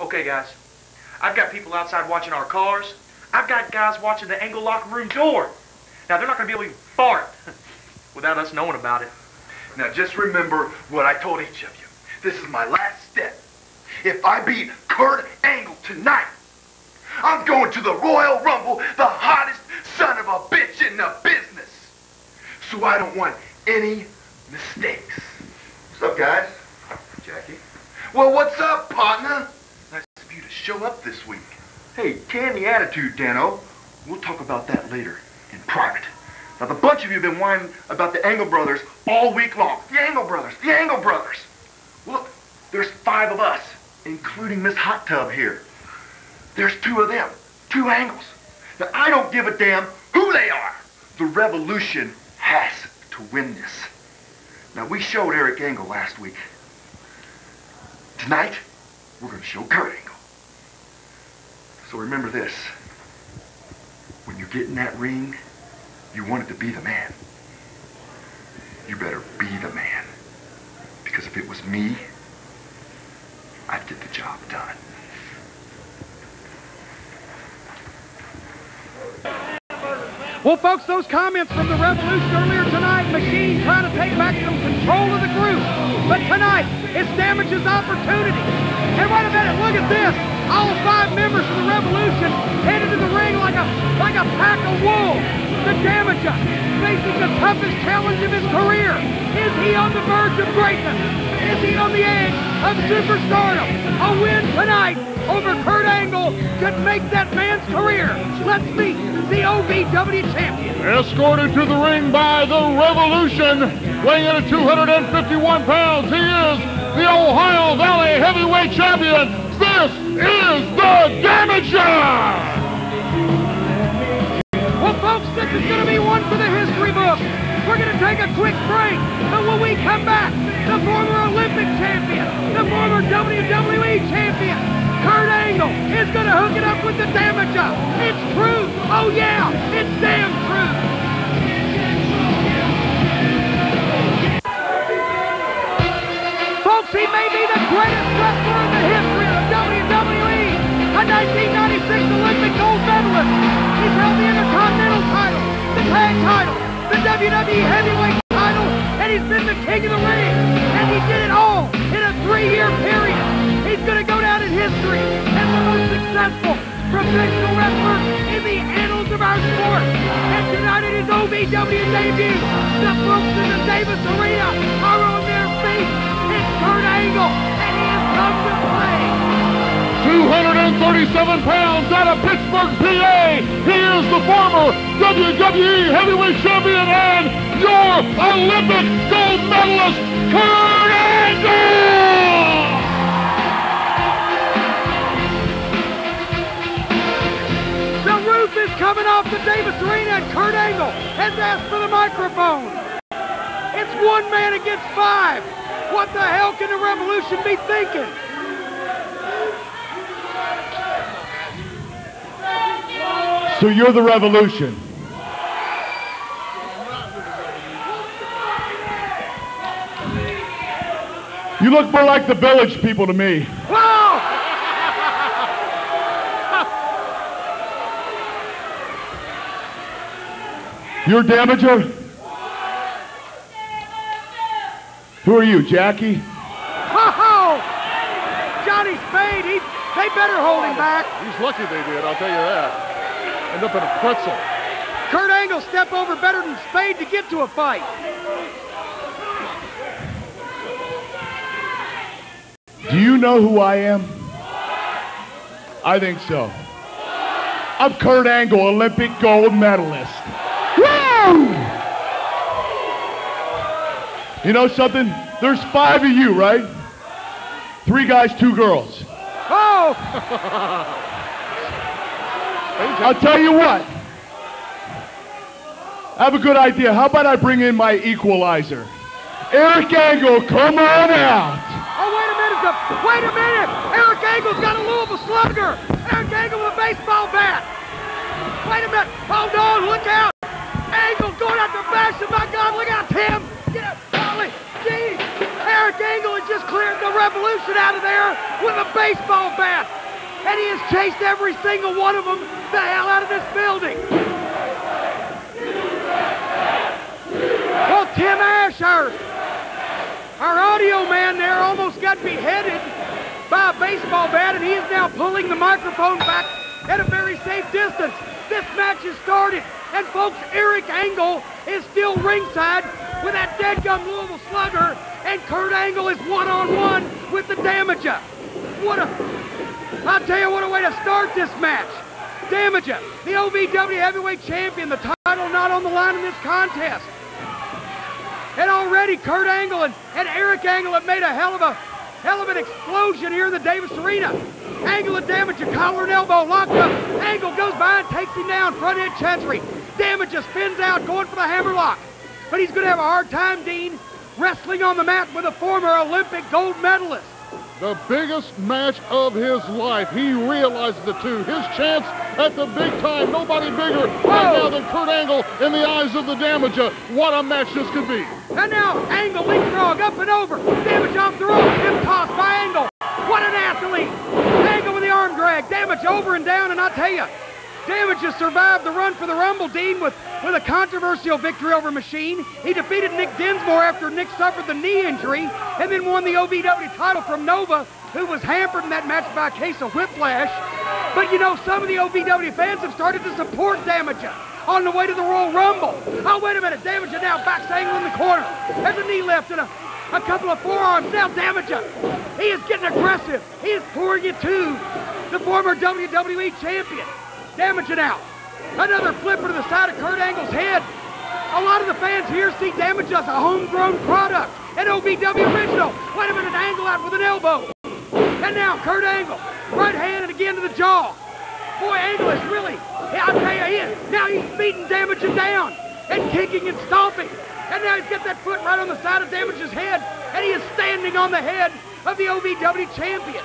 Okay, guys. I've got people outside watching our cars. I've got guys watching the Angle locker room door. Now, they're not going to be able to fart without us knowing about it. Now just remember what I told each of you. This is my last step. If I beat Kurt Angle tonight, I'm going to the Royal Rumble, the hottest son of a bitch in the business. So I don't want any mistakes. What's up, guys? Jackie? Well, what's up, partner? Nice of you to show up this week. Hey, candy attitude, Dano. We'll talk about that later in private. Now, the bunch of you have been whining about the Angle brothers all week long. The Angle brothers, the Angle brothers. Look, there's five of us, including Miss Hot Tub here. There's two of them, two Angles. Now, I don't give a damn who they are. The revolution has to win this. Now, we showed Eric Angle last week. Tonight, we're going to show Kurt Angle. So remember this. When you get in that ring, you wanted to be the man. You better be the man. Because if it was me, I'd get the job done. Well, folks, those comments from the Revolution earlier tonight, Machine trying to take back some control of the group. But tonight, it's Damage's opportunity. And wait a minute, look at this. All five members of the Revolution headed to the ring like a, like a pack of wolves. The Damaja facing the toughest challenge of his career. Is he on the verge of greatness? Is he on the edge of superstardom? A win tonight over Kurt Angle could make that man's career. Let's meet the OVW champion. Escorted to the ring by the Revolution, weighing in at 251 pounds. He is the Ohio Valley Heavyweight Champion. Is the Damaja! Well, folks, this is going to be one for the history books. We're going to take a quick break, but when we come back, the former Olympic champion, the former WWE champion, Kurt Angle is going to hook it up with the Damaja. It's true. Oh, yeah, it's damn true. Folks, he may be the greatest The Intercontinental title, the tag title, the WWE Heavyweight title, and he's been the king of the ring. And he did it all in a three-year period. He's going to go down in history as the most successful professional wrestler in the annals of our sport. And tonight at his OVW debut, the folks in the Davis Arena are on their feet. It's Kurt Angle, and he has come to play. 237 pounds out of Pittsburgh, PA. He is the former WWE Heavyweight Champion and your Olympic gold medalist, Kurt Angle! The roof is coming off the Davis Arena and Kurt Angle has asked for the microphone. It's one man against five. What the hell can the Revolution be thinking? So you're the revolution. You look more like the village people to me. Whoa! You're Damaja? Who are you, Jackie? Oh! Johnny Spade, he, they better hold him back. He's lucky they did, I'll tell you that. End up in a pretzel. Kurt Angle step over better than Spade to get to a fight. Do you know who I am? I think so. I'm Kurt Angle, Olympic gold medalist. Woo! You know something? There's five of you, right? Three guys, two girls. Oh! I'll tell you what. I have a good idea. How about I bring in my equalizer? Eric Angle, come on out. Oh, wait a minute. Wait a minute. Eric Angle's got a Louisville slugger. Eric Angle with a baseball bat. Wait a minute. Hold on. Look out. Angle going after Basham. My God, look out, Tim. Get up. golly, gee, Eric Angle has just cleared the revolution out of there with a baseball bat. And he has chased every single one of them the hell out of this building. Well, Tim Ash, our, our audio man there, almost got beheaded by a baseball bat, and he is now pulling the microphone back at a very safe distance. This match has started, and folks, Eric Angle is still ringside with that dead-gum Louisville Slugger, and Kurt Angle is one-on-one with the Damaja. What a... I'll tell you what a way to start this match. Damaja, the OVW Heavyweight Champion, the title not on the line in this contest. And already Kurt Angle and, and Eric Angle have made a hell of a hell of an explosion here in the Davis Arena. Angle and Damage, a collar and elbow locked up. Angle goes by and takes him down, front end chancery. Damage just spins out, going for the hammerlock. But he's going to have a hard time, Dean, wrestling on the mat with a former Olympic gold medalist. The biggest match of his life. He realizes it too. His chance at the big time. Nobody bigger right now than Kurt Angle in the eyes of the Damaja. What a match this could be. And now Angle leapfrog up and over. Damage off the rope. Hip toss by Angle. What an athlete. Angle with the arm drag. Damage over and down. And I tell you, Damage has survived the run for the Rumble, Dean, with, with a controversial victory over Machine. He defeated Nick Dinsmore after Nick suffered the knee injury and then won the OVW title from Nova, who was hampered in that match by a case of whiplash. But you know, some of the OVW fans have started to support Damaja on the way to the Royal Rumble. Oh, wait a minute. Damaja now backs Angle in the corner. There's a knee left and a, a couple of forearms. Now Damaja. He is getting aggressive. He is pouring it to the former WWE champion. Damaja out. Another flipper to the side of Kurt Angle's head. A lot of the fans here see Damage as a homegrown product, an OVW original. Wait a minute, Angle out with an elbow. And now Kurt Angle, right hand and again to the jaw. Boy, Angle is really, I'll tell you, he is, now he's beating Damage down and kicking and stomping. And now he's got that foot right on the side of Damage's head, and he is standing on the head of the OVW champion.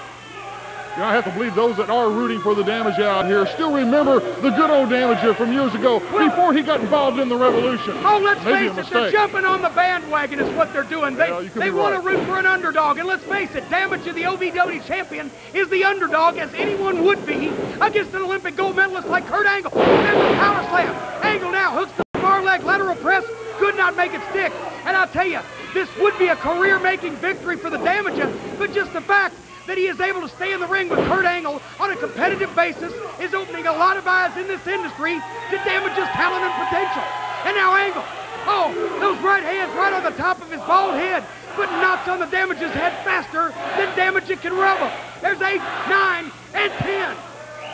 Yeah, I have to believe those that are rooting for the damage out here still remember the good old Damaja from years ago before he got involved in the revolution. Oh, let's Maybe face it, they're jumping on the bandwagon is what they're doing. They, yeah, they want right. to root for an underdog. And let's face it, Damage, the OVW champion, is the underdog as anyone would be against an Olympic gold medalist like Kurt Angle. There's a power slam. Angle now hooks the far leg lateral press. Could not make it stick. And I'll tell you, this would be a career-making victory for the Damaja, but just the fact that he is able to stay in the ring with Kurt Angle on a competitive basis is opening a lot of eyes in this industry to Damage's talent and potential. And now Angle, oh, those right hands right on the top of his bald head, putting knots on the Damage's head faster than Damaja can rub 'em. There's eight, nine, and ten.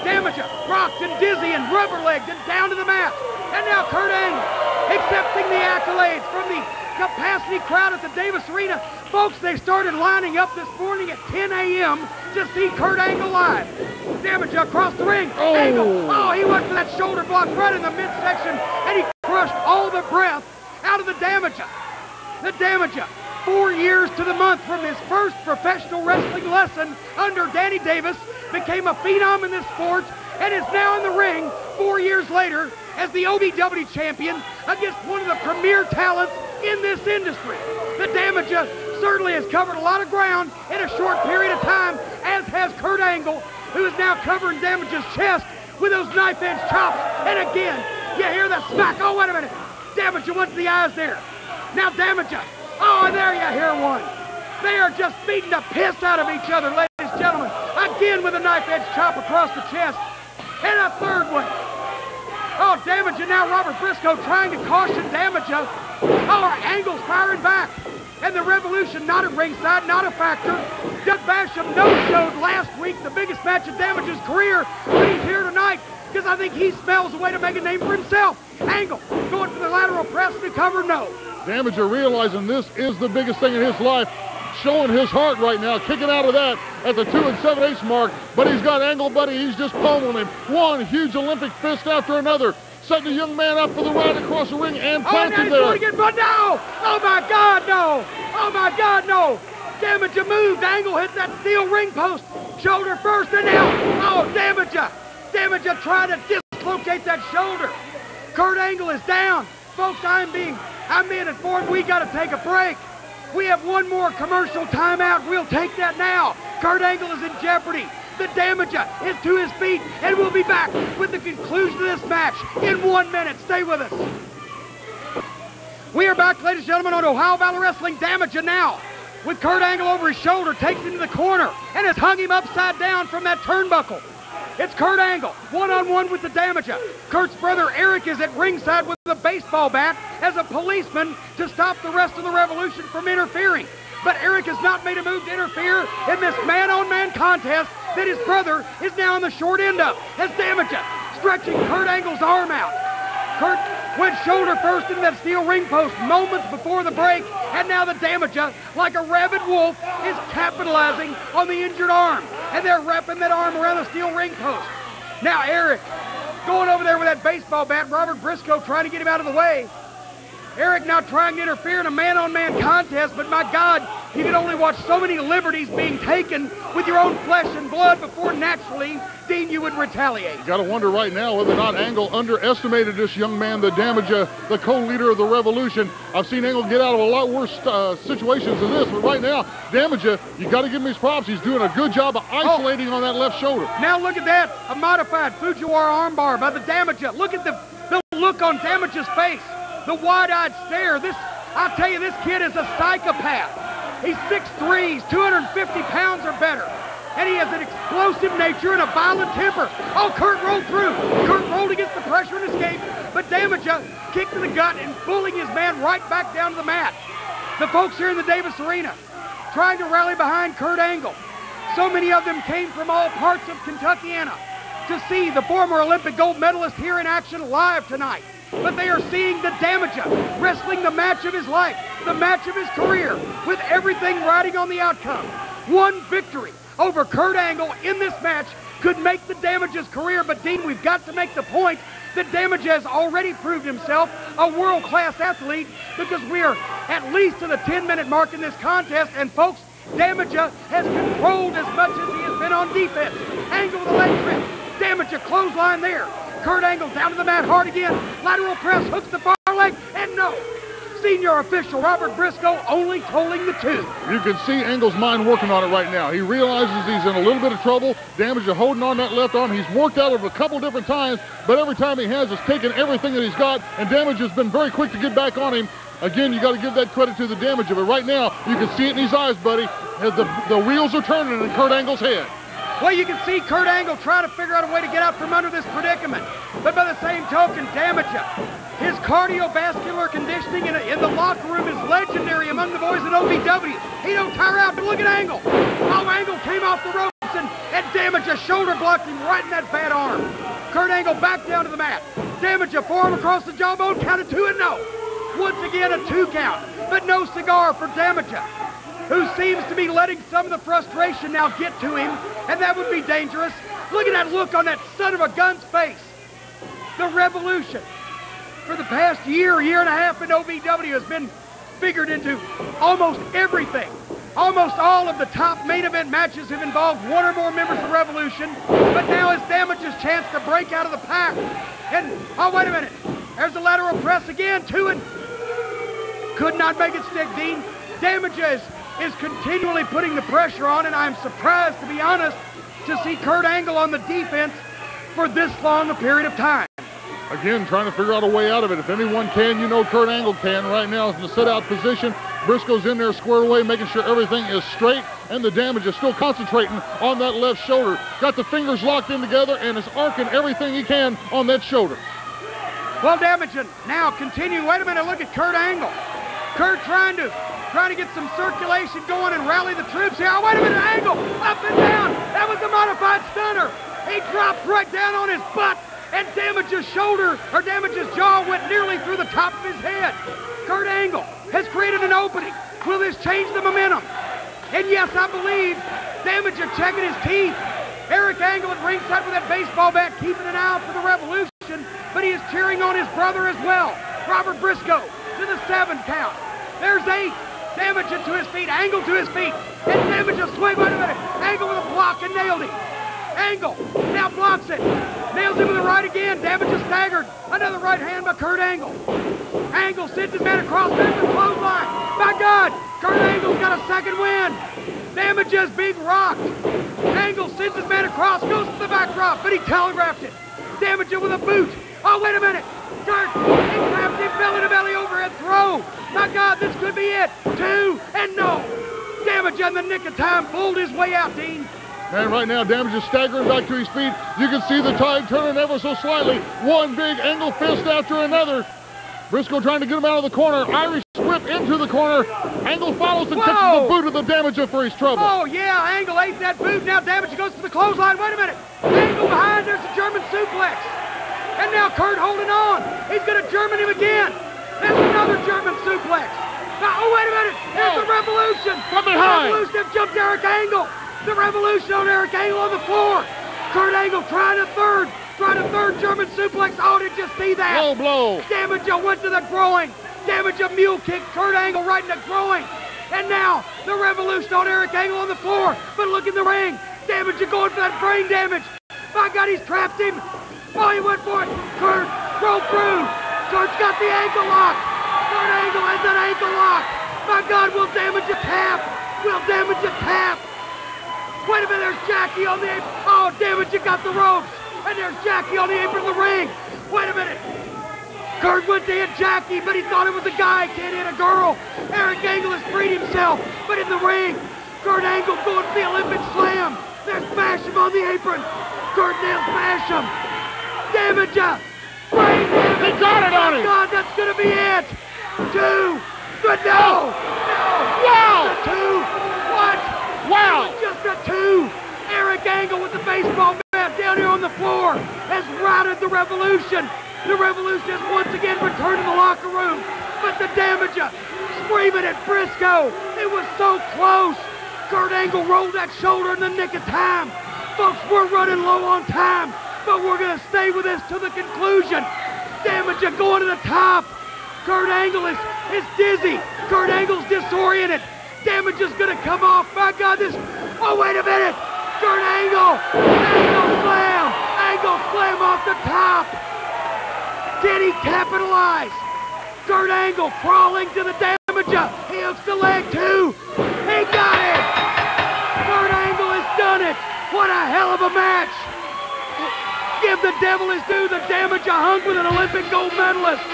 Damaja rocked and dizzy and rubber-legged and down to the mat. And now Kurt Angle accepting the accolades from the capacity crowd at the Davis Arena. Folks, they started lining up this morning at 10 a.m. to see Kurt Angle live. Damage across the ring. Oh. Angle. Oh, he went for that shoulder block right in the midsection, and he crushed all the breath out of the Damaja. The Damaja, four years to the month from his first professional wrestling lesson under Danny Davis, became a phenom in this sport and is now in the ring four years later as the OVW champion against one of the premier talents in this industry. The Damaja certainly has covered a lot of ground in a short period of time, as has Kurt Angle, who is now covering Damage's chest with those knife-edge chops. And again, you hear the smack. Oh, wait a minute. Damaja went to the eyes there. Now Damaja. Oh, and there you hear one. They are just beating the piss out of each other, ladies and gentlemen. Again with a knife-edge chop across the chest. And a third one. Oh, Damaja now Robert Briscoe trying to caution Damaja. Oh, Angle's firing back. And the Revolution not at ringside, not a factor. Doug Basham no-showed last week, the biggest match of Damage's career, but he's here tonight because I think he smells a way to make a name for himself. Angle going for the lateral press to cover, no. Damaja realizing this is the biggest thing in his life, showing his heart right now, kicking out of that at the 2 and 7 eighths mark. But he's got Angle Buddy, he's just pummeling him. One huge Olympic fist after another. Setting the young man up for the ride across the ring and Oh, and planted there. going but no! Oh my God, no! Oh my God, no! Damage Damaja moved. Angle hit that steel ring post. Shoulder first, and out. oh, damage you. Damage Damaja trying to dislocate that shoulder. Kurt Angle is down. Folks, I'm being, I'm being informed we got to take a break. We have one more commercial timeout. We'll take that now. Kurt Angle is in jeopardy. The Damaja is to his feet, and we'll be back with the conclusion of this match in one minute. Stay with us. We are back, ladies and gentlemen, on Ohio Valley Wrestling Damaja now. With Kurt Angle over his shoulder, takes him to the corner, and has hung him upside down from that turnbuckle. It's Kurt Angle, one-on-one with the Damaja. Kurt's brother Eric is at ringside with a baseball bat as a policeman to stop the rest of the Revolution from interfering. But Eric has not made a move to interfere in this man-on-man contest that his brother is now on the short end of as Damaja stretching Kurt Angle's arm out. Kurt went shoulder first into that steel ring post moments before the break, and now the Damaja, uh, like a rabid wolf, is capitalizing on the injured arm, and they're wrapping that arm around the steel ring post. Now Eric going over there with that baseball bat, Robert Briscoe trying to get him out of the way. Eric now trying to interfere in a man-on-man contest, but my God, you can only watch so many liberties being taken with your own flesh and blood before naturally, Dean, you would retaliate. You got to wonder right now whether or not Angle underestimated this young man, the Damaja, the co-leader of the Revolution. I've seen Angle get out of a lot worse uh, situations than this, but right now, Damaja, you got to give him his props. He's doing a good job of isolating oh. on that left shoulder. Now look at that, a modified Fujiwara armbar by the Damaja. Look at the, the look on Damaja's face the wide-eyed stare. This, I tell you, this kid is a psychopath. He's 6'3", he's 250 pounds or better. And he has an explosive nature and a violent temper. Oh, Kurt rolled through. Kurt rolled against the pressure and escaped, but Damaja kicked to the gut and pulling his man right back down to the mat. The folks here in the Davis Arena trying to rally behind Kurt Angle. So many of them came from all parts of Kentuckiana to see the former Olympic gold medalist here in action live tonight but they are seeing the Damaja wrestling the match of his life, the match of his career, with everything riding on the outcome. One victory over Kurt Angle in this match could make the Damaja's career, but Dean, we've got to make the point that Damaja has already proved himself a world-class athlete because we are at least to the 10-minute mark in this contest, and folks, Damaja has controlled as much as he has been on defense. Angle a leg trip. Damaja clothesline there. Kurt Angle down to the mat hard again. Lateral press, hooks the far leg, and no. Senior official Robert Briscoe only tolling the two. You can see Angle's mind working on it right now. He realizes he's in a little bit of trouble. Damaja holding on that left arm. He's worked out it a couple different times, but every time he has, it's taken everything that he's got, and Damage has been very quick to get back on him. Again, you got to give that credit to the damage of it. right now, you can see it in his eyes, buddy. The, the wheels are turning in Kurt Angle's head. Well, you can see Kurt Angle trying to figure out a way to get out from under this predicament. But by the same token, Damaja. His cardiovascular conditioning in, a, in, the locker room is legendary among the boys at OVW. He don't tire out, but look at Angle. Oh, Angle came off the ropes and, and Damaja shoulder blocked him right in that bad arm. Kurt Angle back down to the mat. Damaja forearm across the jawbone, counted two and no. Once again, a two count, but no cigar for Damaja who seems to be letting some of the frustration now get to him, and that would be dangerous. Look at that look on that son of a gun's face. The revolution for the past year, year and a half in OVW has been figured into almost everything. Almost all of the top main event matches have involved one or more members of Revolution, but now is Damage's chance to break out of the pack. And, oh, wait a minute. There's the lateral press again, two and could not make it stick, Dean. Damages is continually putting the pressure on, and I'm surprised, to be honest, to see Kurt Angle on the defense for this long a period of time. Again, trying to figure out a way out of it. If anyone can, you know Kurt Angle can. Right now, is in the set-out position, Briscoe's in there squared away, making sure everything is straight, and the damage is still concentrating on that left shoulder. Got the fingers locked in together, and is arcing everything he can on that shoulder. Well, Damaja now continuing. Wait a minute, look at Kurt Angle. Kurt trying to trying to get some circulation going and rally the troops here. Oh, wait a minute, angle, up and down. That was the modified stunner. He drops right down on his butt and Damage's shoulder, or Damage's jaw went nearly through the top of his head. Kurt Angle has created an opening. Will this change the momentum? And yes, I believe Damage Damaja checking his teeth. Eric Angle at ringside with that baseball bat, keeping an eye out for the revolution, but he is cheering on his brother as well. Robert Briscoe to the seven count. There's eight. Damaja to his feet, Angle to his feet, and Damaja swing, wait a minute, Angle with a block and nailed him. Angle now blocks it, nails him with the right again, Damage is staggered, another right hand by Kurt Angle. Angle sends his man across the clothesline. My God, Kurt Angle's got a second win. Damage is being rocked. Angle sends his man across, goes to the backdrop, but he telegraphed it. Damaja with a boot. Oh, wait a minute. Kurt, belly to belly overhead throw. My God, this could be it. Two, and no. Damage in the nick of time pulled his way out, Dean. Man, right now, Damage is staggering back to his feet. You can see the tide turning ever so slightly. One big angle fist after another. Briscoe trying to get him out of the corner. Irish whip into the corner. Angle follows and Whoa. catches the boot of the Damaja for his trouble. Oh, yeah, Angle ate that boot. Now Damage goes to the clothesline. Wait a minute. Angle behind. There's a German suplex. And now Kurt holding on. He's going to German him again. There's another German suplex. Now, oh, wait a minute. There's the Revolution. From The behind. Revolution have jumped Eric Angle. The Revolution on Eric Angle on the floor. Kurt Angle trying a third. Trying a third German suplex. Oh, did you see that? Low blow. Damage went to the groin. Damage a mule kick. Kurt Angle right in the groin. And now the revolution on Eric Angle on the floor. But look in the ring. Damage going for that brain damage. My God, he's trapped him. Oh, he went for it. Kurt broke through. Kurt's got the ankle lock. Kurt Angle has an ankle lock. My God, we'll damage a tap. Will damage a tap. Wait a minute, there's Jackie on the apron. Oh, damage, you got the ropes. And there's Jackie on the apron of the ring. Wait a minute. Kurt went to hit Jackie, but he thought it was a guy, can't hit a girl. Eric Angle has freed himself, but in the ring, Kurt Angle going for the Olympic slam. There's Basham on the apron. Kurt nails Basham. Damage. Brain damage. He got it on Oh, him. God, that's going to be it. Two. But no. No. Wow. Just a two. What? Wow. Just a two. Eric Angle with the baseball bat down here on the floor has routed the Revolution. The Revolution has once again returned to the locker room. But the Damaja screaming at Briscoe. It was so close. Kurt Angle rolled that shoulder in the nick of time. Folks, we're running low on time, but we're going to stay with this to the conclusion. Damaja going to the top. Kurt Angle is, is dizzy. Kurt Angle's disoriented. Damage is going to come off. My God, this... Oh, wait a minute. Kurt Angle. Angle slam. Angle slam off the top. Did he capitalize? Kurt Angle crawling to the Damaja. Uh, he hooks the leg too. He got it. Kurt Angle has done it. What a hell of a match. Give the devil his due. The Damaja hung with an Olympic gold medalist.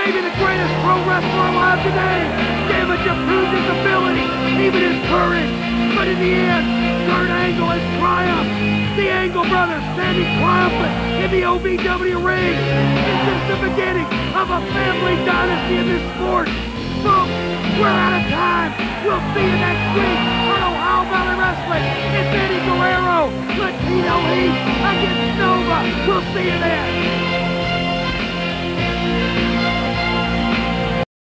Maybe the greatest pro wrestler alive today. Damaja proved his ability, even his courage. But in the end, Kurt Angle has triumphed. The Angle brothers standing triumphant in the OVW ring. Is this the beginning of a family dynasty in this sport? Folks, we're out of time. We'll see you next week on Ohio Valley Wrestling. It's Eddie Guerrero, Latino Heat against Nova. We'll see you there.